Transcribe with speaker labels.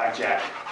Speaker 1: Blackjack.